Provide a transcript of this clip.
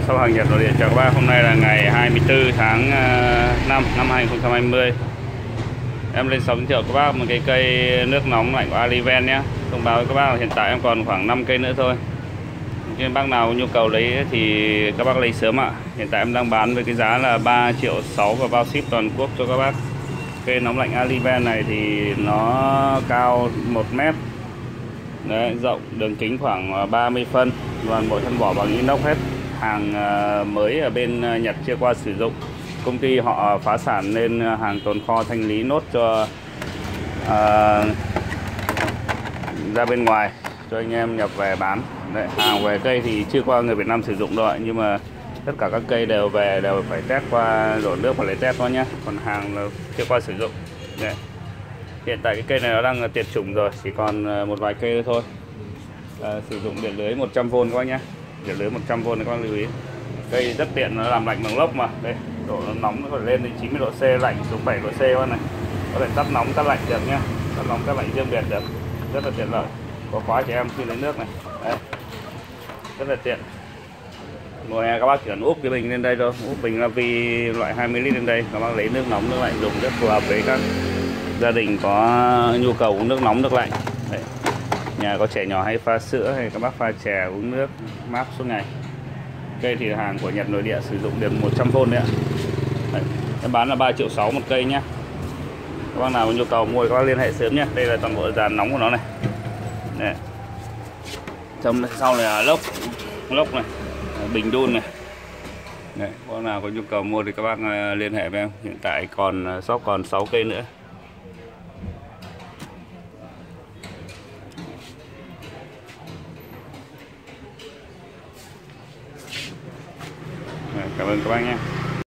Sau hàng Nhật nội địa chào các bác, hôm nay là ngày 24 tháng 5 năm 2020 Em lên sóng chợ các bác một cái cây nước nóng lạnh của Aliven nhé. Thông báo với các bác là hiện tại em còn khoảng 5 cây nữa thôi. Nếu bác nào nhu cầu lấy thì các bác lấy sớm ạ. Hiện tại em đang bán với cái giá là 3 triệu 6 và bao ship toàn quốc cho các bác. Cây nóng lạnh Aliven này thì nó cao 1 mét. Đấy, rộng đường kính khoảng ờ, 30 phân. Toàn bộ thân vỏ bằng inox hết hàng ờ, mới ở bên ờ, Nhật chưa qua sử dụng. Công ty họ phá sản nên ờ, hàng tồn kho thanh lý nốt cho ờ, ra bên ngoài cho anh em nhập về bán. Đấy, hàng về cây thì chưa qua người Việt Nam sử dụng đâu ạ nhưng mà tất cả các cây đều về đều phải test qua đổ nước và lấy test thôi nhé còn hàng là chưa qua sử dụng. Đấy. hiện tại cái cây này nó đang tuyệt tiệt chủng rồi chỉ còn một vài cây thôi. À, sử dụng điện lưới 100V các bác nhé điện lưới 100V này các bác lưu ý. Cây rất tiện, nó làm lạnh bằng lốc mà. Đây độ nó nóng, nó có thể lên đến 90 độ C, lạnh xuống 7 độ C các này. Có thể tắt nóng, tắt lạnh được nhá. Tắt nóng, tắt lạnh riêng biệt được. Rất là tiện lợi. Có khóa trẻ em khi lấy nước này. Đấy. Rất là tiện. Mùa hè các bác chỉ cần úp cái bình lên đây thôi. Úp bình là vì loại 20 lít lên đây, các bác lấy nước nóng, nước lạnh dùng rất phù hợp với các gia đình có nhu cầu uống nước nóng, nước lạnh. Đấy nhà có trẻ nhỏ hay pha sữa hay các bác pha chè uống nước mát suốt ngày. Cây thì hàng của Nhật nội địa sử dụng điện 100V đấy ạ. Đấy. em bán là 3 triệu 6 một cây nhá. Các bác nào có nhu cầu mua các bác liên hệ sớm nhé đây là toàn bộ dàn nóng của nó này. Đây. trong sau này là lốc. Lốc này bình đun này. Đấy, các bác nào có nhu cầu mua thì các bác ờ, liên hệ với em. Hiện tại còn ờ, shop còn 6 cây nữa. Cảm ơn các bác nhé.